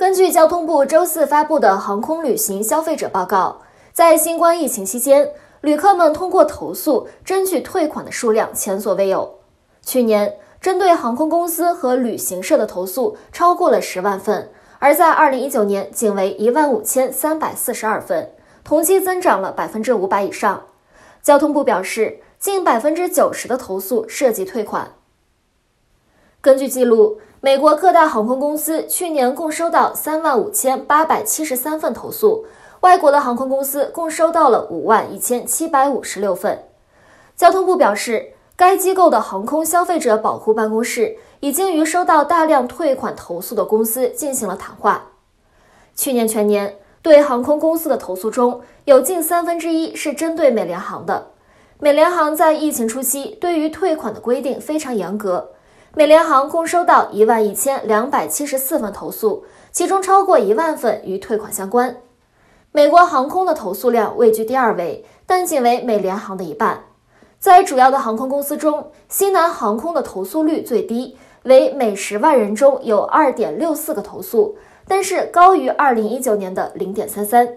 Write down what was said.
根据交通部周四发布的航空旅行消费者报告，在新冠疫情期间，旅客们通过投诉争取退款的数量前所未有。去年，针对航空公司和旅行社的投诉超过了十万份，而在二零一九年仅为一万五千三百四十二份，同期增长了百分之五百以上。交通部表示，近百分之九十的投诉涉及退款。根据记录，美国各大航空公司去年共收到三万五千八百七十三份投诉，外国的航空公司共收到了五万一千七百五十六份。交通部表示，该机构的航空消费者保护办公室已经与收到大量退款投诉的公司进行了谈话。去年全年对航空公司的投诉中有近三分之一是针对美联航的。美联航在疫情初期对于退款的规定非常严格。美联航共收到一万一千两百七十四份投诉，其中超过一万份与退款相关。美国航空的投诉量位居第二位，但仅为美联航的一半。在主要的航空公司中，西南航空的投诉率最低，为每十万人中有二点六四个投诉，但是高于二零一九年的零点三三。